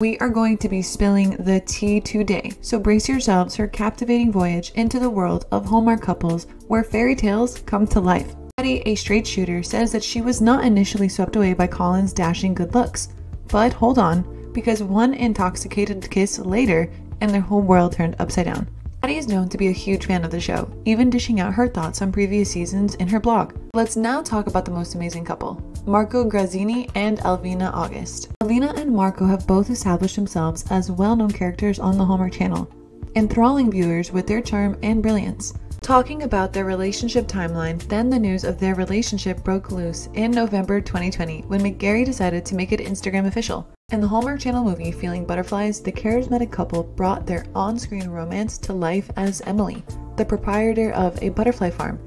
We are going to be spilling the tea today, so brace yourselves for a captivating voyage into the world of Hallmark couples where fairy tales come to life. Patty, a straight shooter, says that she was not initially swept away by Colin's dashing good looks. But hold on, because one intoxicated kiss later, and their whole world turned upside down. Patty is known to be a huge fan of the show, even dishing out her thoughts on previous seasons in her blog. Let's now talk about the most amazing couple, Marco Grazzini and Alvina August. Alvina and Marco have both established themselves as well-known characters on the Hallmark Channel, enthralling viewers with their charm and brilliance. Talking about their relationship timeline, then the news of their relationship broke loose in November 2020 when McGarry decided to make it Instagram official. In the Hallmark Channel movie Feeling Butterflies, the charismatic couple brought their on screen romance to life as Emily, the proprietor of a butterfly farm,